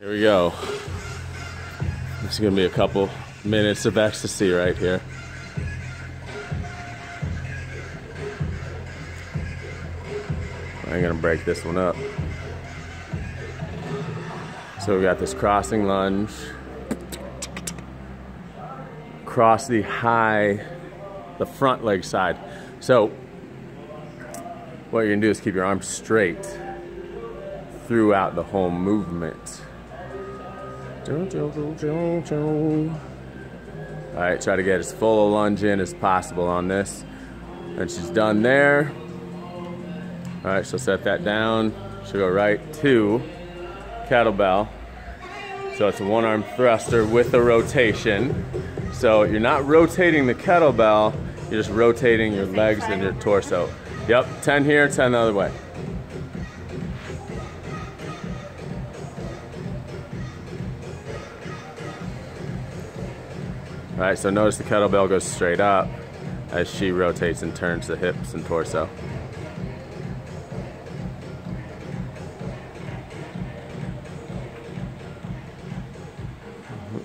Here we go. This is gonna be a couple minutes of ecstasy right here. I'm gonna break this one up. So we got this crossing lunge. Cross the high, the front leg side. So what you're gonna do is keep your arms straight throughout the whole movement. All right, try to get as full a lunge in as possible on this. And she's done there. All right, she'll set that down. She'll go right to kettlebell. So it's a one arm thruster with a rotation. So you're not rotating the kettlebell, you're just rotating your legs and your torso. Yep, 10 here, 10 the other way. All right, so notice the kettlebell goes straight up as she rotates and turns the hips and torso.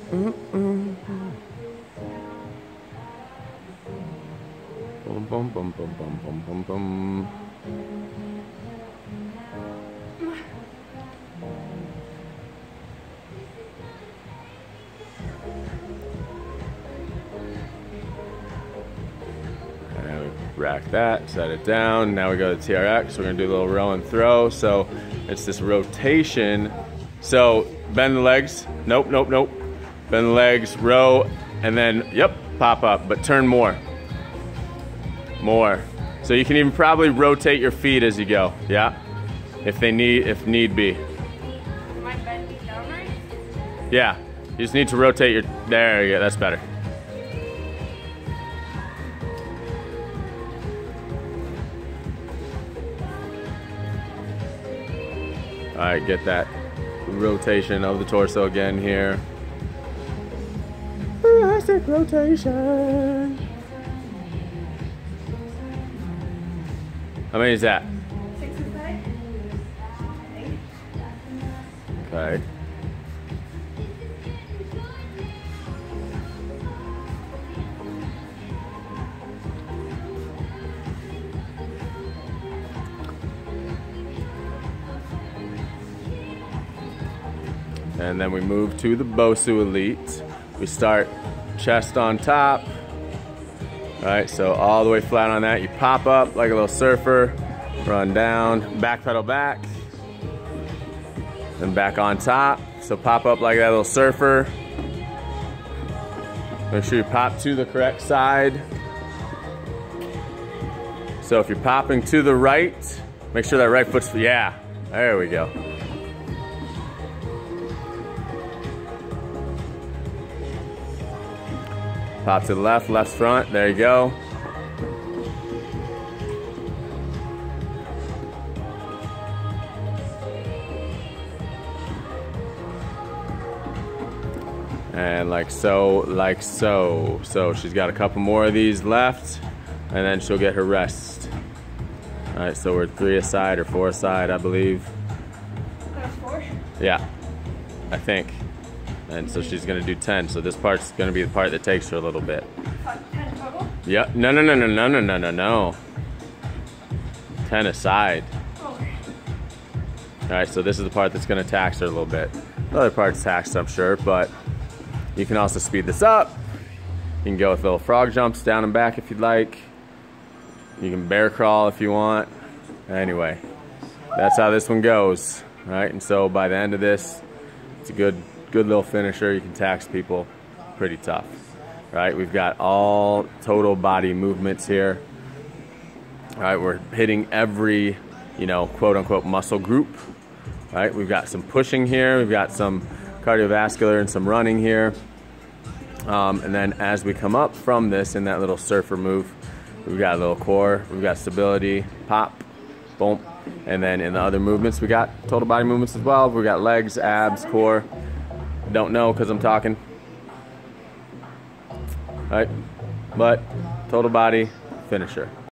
Boom, boom, boom, boom, boom, boom, boom. Rack that, set it down. Now we go to TRX. We're gonna do a little row and throw. So it's this rotation. So bend the legs. Nope, nope, nope. Bend the legs, row, and then, yep, pop up, but turn more. More. So you can even probably rotate your feet as you go. Yeah. If they need, if need be. Am I bending down right? Yeah. You just need to rotate your, there you go, that's better. All right, get that rotation of the torso again here. Thoracic rotation. How many is that? Six. Okay. And then we move to the Bosu Elite. We start chest on top. All right, so all the way flat on that. You pop up like a little surfer, run down, back pedal back, then back on top. So pop up like that little surfer. Make sure you pop to the correct side. So if you're popping to the right, make sure that right foot's, yeah, there we go. Pop to the left, left front, there you go. And like so, like so. So she's got a couple more of these left, and then she'll get her rest. All right, so we're three aside or four aside, I believe. Four. Yeah, I think. And so she's gonna do 10. So this part's gonna be the part that takes her a little bit. Five, ten total. Yeah, no, no, no, no, no, no, no, no, no. 10 aside. Oh. All right, so this is the part that's gonna tax her a little bit. The other part's taxed, I'm sure, but you can also speed this up. You can go with little frog jumps down and back if you'd like. You can bear crawl if you want. Anyway, that's how this one goes. All right, and so by the end of this, it's a good, good little finisher. You can tax people pretty tough. Right, we've got all total body movements here. All right, we're hitting every, you know, quote unquote muscle group. Right, we've got some pushing here, we've got some cardiovascular and some running here. Um, and then as we come up from this in that little surfer move, we've got a little core, we've got stability, pop, boom. And then in the other movements, we got total body movements as well. We've got legs, abs, core. Don't know because I'm talking. All right, but total body finisher.